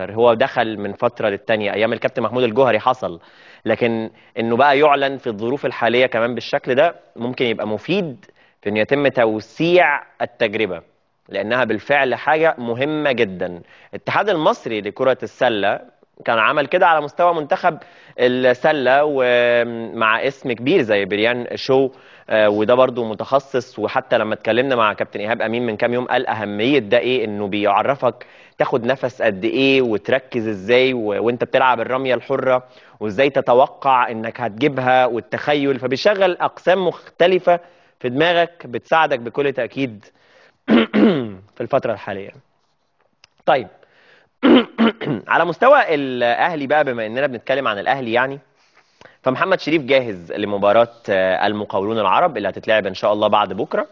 أكتر. هو دخل من فترة للتانية. أيام الكابتن محمود الجوهري حصل. لكن إنه بقى يعلن في الظروف الحالية كمان بالشكل ده ممكن يبقى مفيد في إنه يتم توسيع التجربة لأنها بالفعل حاجة مهمة جدا. الاتحاد المصري لكرة السلة كان عمل كده على مستوى منتخب السلة ومع اسم كبير زي بريان شو آه، وده برضو متخصص. وحتى لما اتكلمنا مع كابتن إيهاب أمين من كام يوم قال أهمية ده إيه؟ إنه بيعرفك تاخد نفس قد إيه وتركز إزاي وإنت بتلعب الرمية الحرة وإزاي تتوقع إنك هتجيبها والتخيل. فبيشغل أقسام مختلفة في دماغك بتساعدك بكل تأكيد في الفترة الحالية. طيب على مستوى الأهلي بقى بما إننا بنتكلم عن الأهلي يعني فمحمد شريف جاهز لمباراة آه، المقاولون العرب اللي هتتلعب إن شاء الله بعد بكرة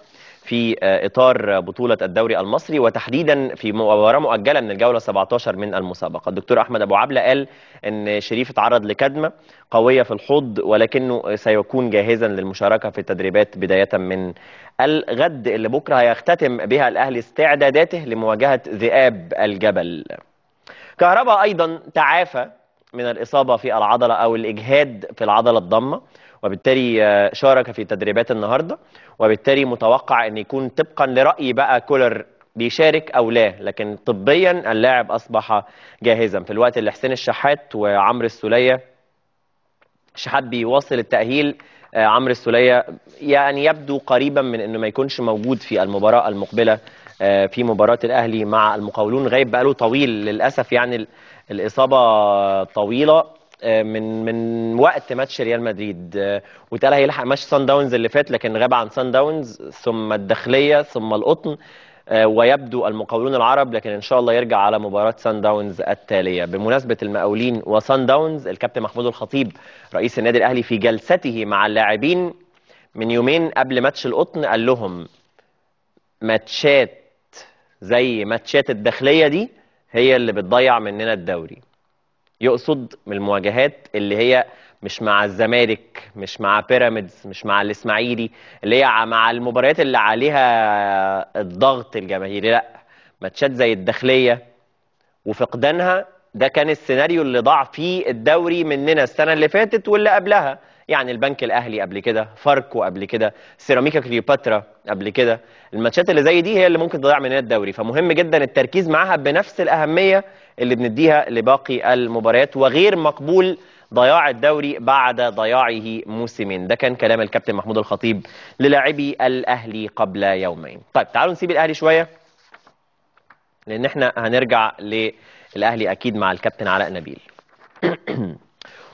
في آه، إطار بطولة الدوري المصري وتحديدا في مباراة مؤجلة من الجولة 17 من المسابقة. الدكتور أحمد أبو عبلة قال إن شريف اتعرض لكدمة قوية في الحوض ولكنه سيكون جاهزا للمشاركة في التدريبات بداية من الغد اللي بكرة هيختتم بها الأهلي استعداداته لمواجهة ذئاب الجبل. كهربا أيضا تعافى من الإصابة في العضلة أو الإجهاد في العضلة الضمة وبالتالي آه، شارك في تدريبات النهارده وبالتالي متوقع أن يكون طبقا لرأي بقى كولر بيشارك أو لا لكن طبيا اللاعب أصبح جاهزا. في الوقت اللي حسين الشحات وعمرو السولية الشحات بيواصل التأهيل آه، عمرو السولية يعني يبدو قريبا من إنه ما يكونش موجود في المباراة المقبلة في مباراة الأهلي مع المقاولون. غايب بقاله طويل للأسف يعني ال- الإصابة طويلة آه، من من وقت ماتش ريال مدريد. آه، واتقال هيلحق ماتش سان داونز اللي فات لكن غاب عن سان داونز ثم الداخلية ثم القطن آه، ويبدو المقاولون العرب لكن إن شاء الله يرجع على مباراة سان داونز التالية. بمناسبة المقاولين وسان داونز الكابتن محمود الخطيب رئيس النادي الأهلي في جلسته مع اللاعبين من يومين قبل ماتش القطن قال لهم ماتشات زي ماتشات الداخلية دي هي اللي بتضيع مننا الدوري. يقصد من المواجهات اللي هي مش مع الزمالك مش مع بيراميدز مش مع الإسماعيلي اللي هي مع المباريات اللي عليها الضغط الجماهيري. لا ماتشات زي الداخلية وفقدانها ده كان السيناريو اللي ضاع فيه الدوري مننا السنة اللي فاتت واللي قبلها. يعني البنك الأهلي قبل كده فاركو قبل كده سيراميكا كليوباترا قبل كده. الماتشات اللي زي دي هي اللي ممكن تضيع مننا الدوري. فمهم جدا التركيز معاها بنفس الأهمية اللي بنديها لباقي المباريات وغير مقبول ضياع الدوري بعد ضياعه موسمين. ده كان كلام الكابتن محمود الخطيب للاعبي الأهلي قبل يومين. طيب تعالوا نسيب الأهلي شوية لأن إحنا هنرجع للأهلي أكيد مع الكابتن علاء نبيل.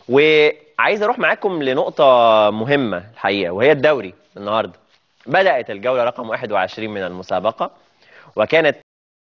وعايز أروح معاكم لنقطة مهمة الحقيقة وهي الدوري النهارده. بدأت الجولة رقم 21 من المسابقة وكانت